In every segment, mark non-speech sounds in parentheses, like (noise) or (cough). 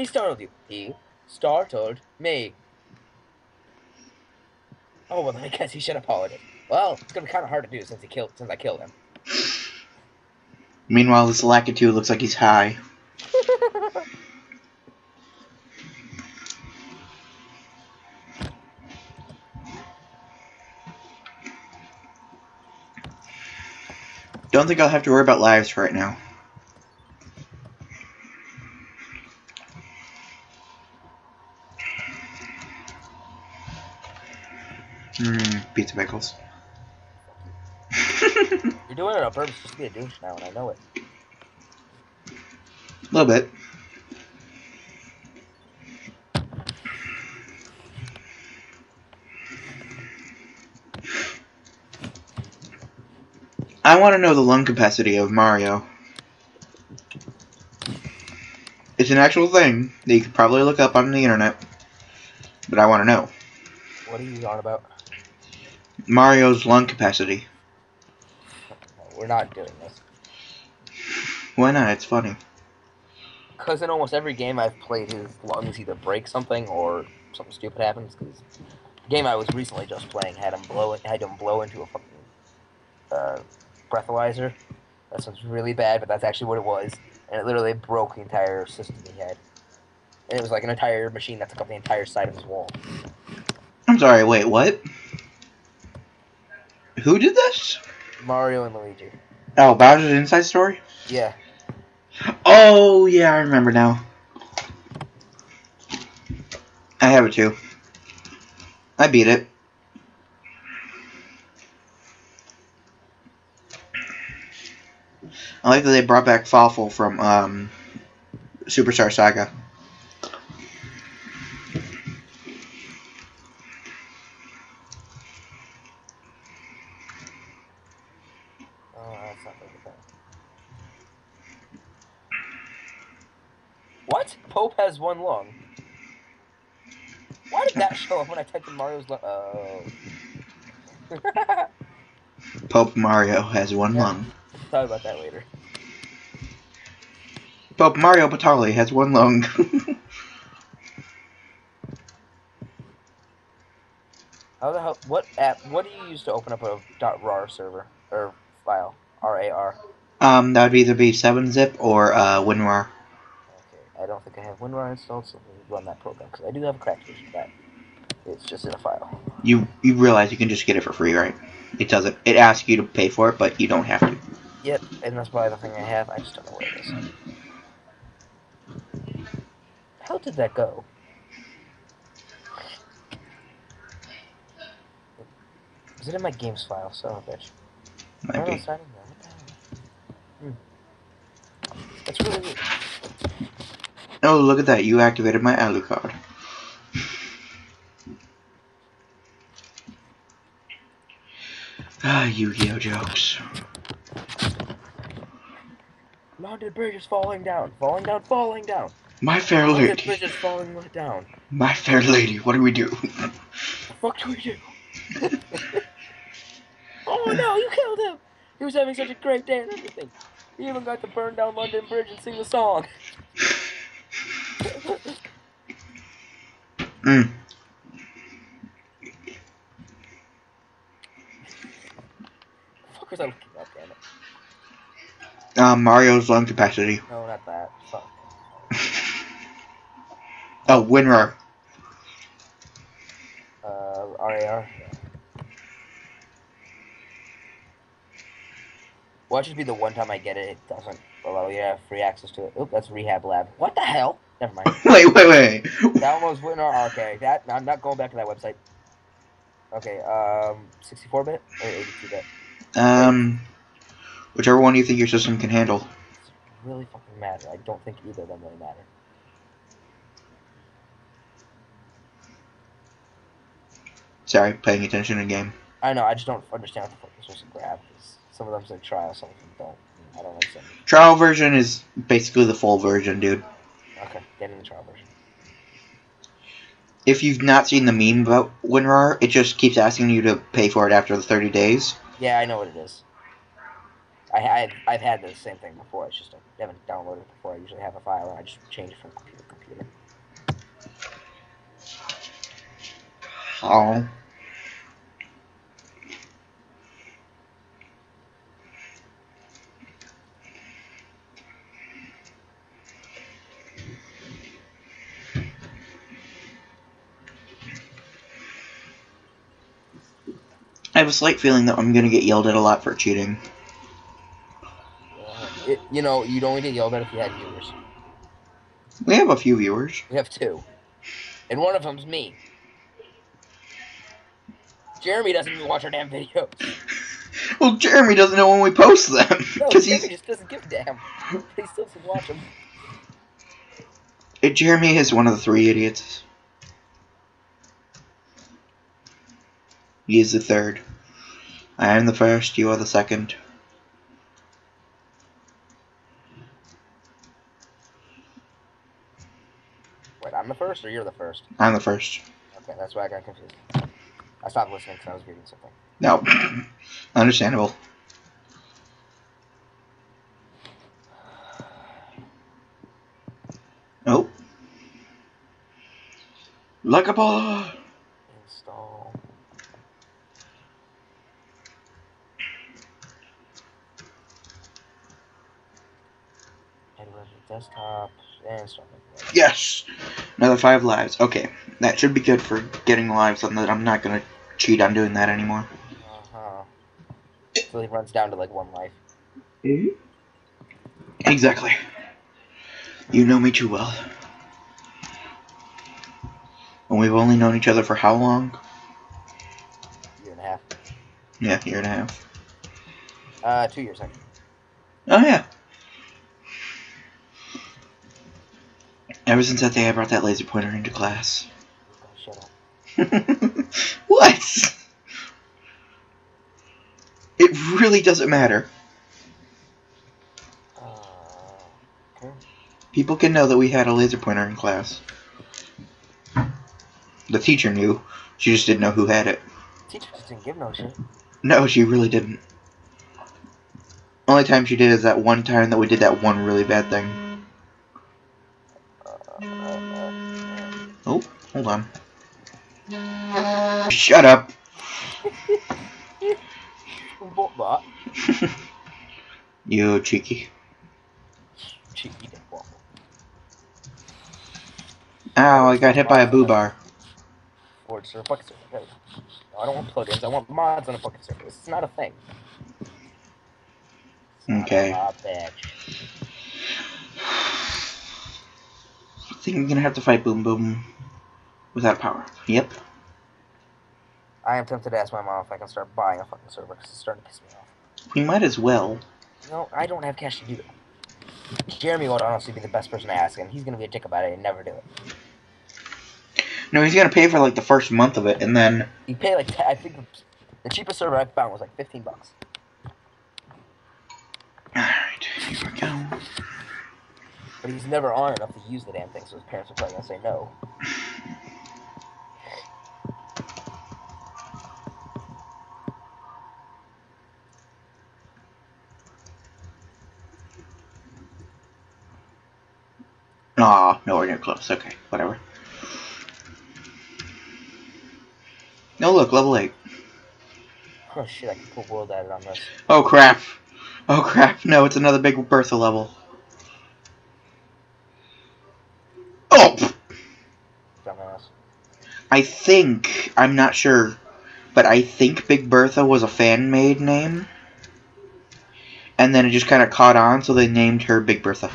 He startled you. He startled me. Oh well, then I guess he should apologize. Well, it's gonna be kind of hard to do since he killed since I killed him. Meanwhile, this Lakitu looks like he's high. (laughs) Don't think I'll have to worry about lives right now. Pizza pickles. (laughs) You're doing it on purpose just to be a douche now, and I know it. A little bit. I want to know the lung capacity of Mario. It's an actual thing that you could probably look up on the internet, but I want to know. What are you on about? Mario's lung capacity. We're not doing this. Why not? It's funny. Because in almost every game I've played, his lungs either break something or something stupid happens. Because the game I was recently just playing had him blow had him blow into a fucking uh, breathalyzer. That sounds really bad, but that's actually what it was. And it literally broke the entire system he had. And it was like an entire machine that took up the entire side of his wall. I'm sorry, wait, what? Who did this? Mario and Luigi. Oh, Bowser's Inside Story? Yeah. Oh, yeah, I remember now. I have it too. I beat it. I like that they brought back Fawful from um, Superstar Saga. That's not very good. What? Pope has one lung. Why did that show up when I typed in Mario's lung? Oh. (laughs) Pope Mario has one Yeah. lung. Talk about that later. Pope Mario Batali has one lung. (laughs) How the hell? What app? What do you use to open up a .rar server or file? R A R. um, that would either be 7-zip or uh, WinRAR. Okay, I don't think I have WinRAR installed, so me run that program because I do have a crack version of that. It's just in a file. You you realize you can just get it for free, right? It doesn't. It asks you to pay for it, but you don't have to. Yep, and that's probably the thing I have. I just don't know where it is. How did that go? Is it in my games file? Son of a bitch. Might be. it's not in there. What the hell? Hmm. That's really weird. Oh, look at that! You activated my Alucard. Ah, Yu-Gi-Oh jokes. London Bridge is falling down. Falling down, falling down. My fair London lady, Bridge is falling down. my fair lady, what do we do? The fuck do we do? (laughs) oh no, you killed him! He was having such a great day and everything. He even got to burn down London Bridge and sing the song. Mm. fuck was I looking up, damn it? Um, Mario's lung capacity. No, not that. Fuck. (laughs) Oh, WinRAR. Uh, RAR. Watch it be the one time I get it, it doesn't allow you to have free access to it. Oop, that's Rehab Lab. What the hell? Never mind. (laughs) wait, wait, wait. That one was WinRAR. Okay, that I'm not going back to that website. Okay, um, 64 bit or 82 bit. Um, whichever one you think your system can handle. Really fucking matter? I don't think either of them really matter. Sorry, paying attention in game. I know. I just don't understand what the fuck they're supposed to grab. Cause some of them say trial, some of them don't. I don't understand. Trial version is basically the full version, dude. Okay, get in the trial version. If you've not seen the meme about WinRAR, it just keeps asking you to pay for it after the 30 days. Yeah, I know what it is. I, I, I've had the same thing before. It's just I haven't downloaded it before. I usually have a file and I just change it from computer to computer. Oh. I have a slight feeling that I'm gonna get yelled at a lot for cheating. It, you know, you'd only get yelled at if you had viewers. We have a few viewers. We have two, and one of them's me. Jeremy doesn't even watch our damn videos. (laughs) Well, Jeremy doesn't know when we post them (laughs) No, because Jeremy he's just doesn't give a damn. He still doesn't watch them. Jeremy is one of the three idiots. He is the third. I am the first. You are the second. Wait, I'm the first, or you're the first? I'm the first. Okay, that's why I got confused. I stopped listening because I was reading something. No, (clears throat) understandable. Oh, like a ball. And start making it. Yes, another five lives. Okay, that should be good for getting lives on that. I'm not gonna cheat on doing that anymore. Uh-huh. So he runs down to like one life. Exactly. You know me too well. And we've only known each other for how long? Year and a half. Yeah, year and a half. Uh, two years actually. Oh yeah. Ever since that day I brought that laser pointer into class. Oh, shut up. (laughs) what? It really doesn't matter. Uh. People can know that we had a laser pointer in class. The teacher knew. She just didn't know who had it. Teacher just didn't give no shit. No, she really didn't. Only time she did is that one time that we did that one really bad thing. Uh, uh, uh, Oh, hold on. Shut up. What? What? (laughs) you cheeky. Cheeky. Ow, I got hit by a boo bar. Forge server, Bukkit server. No, I don't want plugins. I want mods on a Bukkit server. This is not a thing. It's not Okay. a. I think I'm gonna have to fight Boom Boom without power. Yep. I am tempted to ask my mom if I can start buying a fucking server because it's starting to piss me off. We might as well. No, I don't have cash to do that. Jeremy would honestly be the best person to ask, and he's gonna be a dick about it and never do it. No, he's gonna pay for like the first month of it, and then You pay like I think the, cheapest server I found was like fifteen bucks. Alright, here we go. But he's never on enough to use the damn thing, so his parents are probably gonna say no. Aw, nowhere near close. Okay, whatever. No, look, level 8. Oh shit, I can put world added on this. Oh crap. Oh crap. No, it's another big Bertha level. Oh! Dumbass. I think, I'm not sure, but I think Big Bertha was a fan made name. And then it just kind of caught on, so they named her Big Bertha.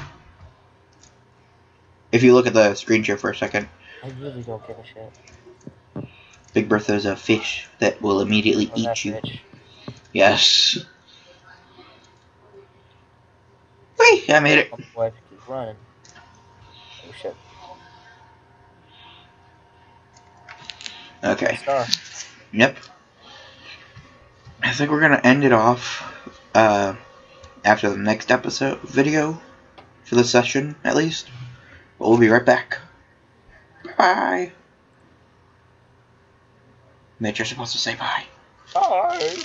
If you look at the screen share for a second, I really don't give a shit. Big Bertha is a fish that will immediately Oh, eat you. bitch. Yes. Wait, I made it. Oh, running. Oh shit. Okay. Star. Yep. I think we're gonna end it off uh, after the next episode video for the session, at least. We'll be right back. Bye. Mitch, you're supposed to say bye. Bye.